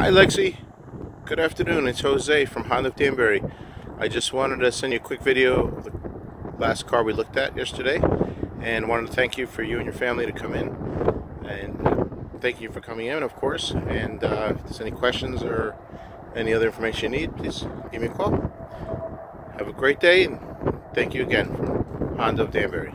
Hi Lexi, good afternoon. It's Jose from Honda of Danbury. I just wanted to send you a quick video of the last car we looked at yesterday and wanted to thank you for you and your family to come in and thank you for coming in of course and uh, if there's any questions or any other information you need please give me a call. Have a great day and thank you again from Honda of Danbury.